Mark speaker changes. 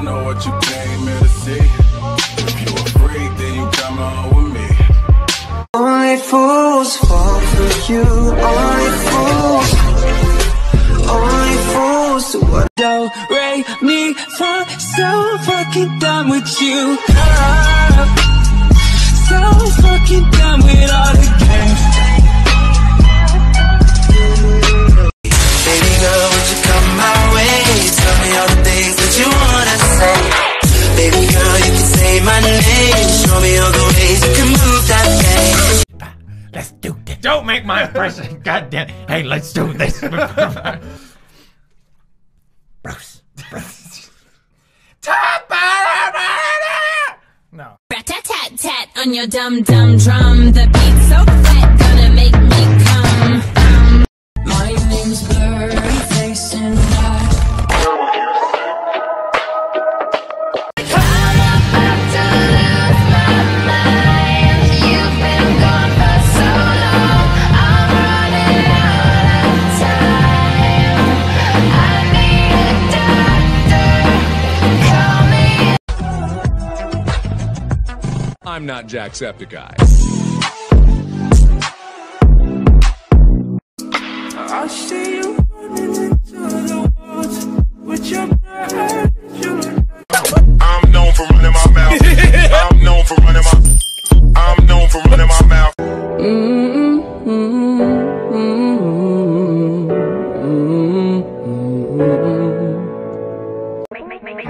Speaker 1: I know what you came here to see. If you a freak, then you come on with me.
Speaker 2: Only fools fall for you. Only fools. Only fools what.
Speaker 3: Do, re, mi, fa, so fucking done with you. Ah, so fucking done
Speaker 4: my name. Show me all the ways you can move that thing.
Speaker 5: Let's do this. Don't make my impression. God damn. Hey, let's do this. Bruce. Bruce. No.
Speaker 6: Rat-tat-tat-tat on your dumb dumb drum. The beat's so fat, gonna make me come. My name's
Speaker 7: Blurry
Speaker 8: I'm not Jacksepticeye. I see you
Speaker 9: I'm known for running my mouth. I'm
Speaker 1: known
Speaker 9: for running my.
Speaker 1: I'm known for
Speaker 9: running
Speaker 1: my mouth. Mm -hmm, mm -hmm, mm -hmm, make, make, make,